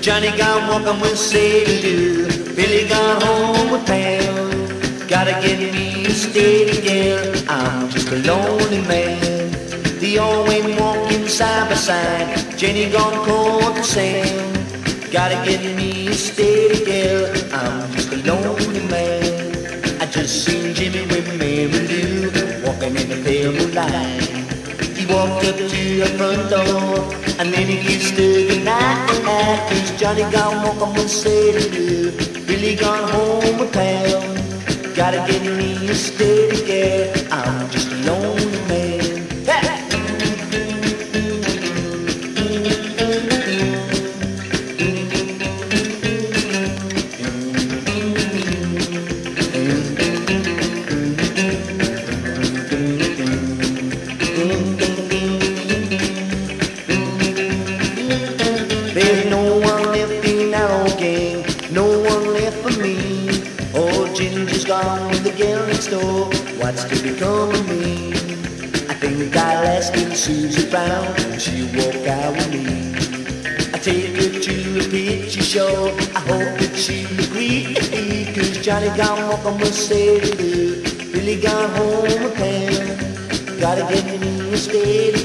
Johnny gone walking with Sadie Lou. Billy gone home with Pam. Gotta get me a steady girl. I'm just a lonely man. The old way walking side by side. Jenny gone cold the same. Gotta get me a steady girl. I'm just a lonely man. I just seen Jimmy with Mary Lou walking in the pale moonlight. He walked up to the front door and then he kissed her goodnight. Cause Johnny gone walking with Sadie Lou. Billy gone home with Pam. Gotta get me a steady girl. I'm just a lonely man. There's no one left in our gang, no one left for me. Old Ginger's gone with the girl next door. What's to become of me? I think I'll ask in Susie Brown and she'll walk out with me. I take her to a picture show. I hope that she'll agree. Cause Johnny walking with Sadie Lou. Billy gone home with Pam. Gotta get me in a steady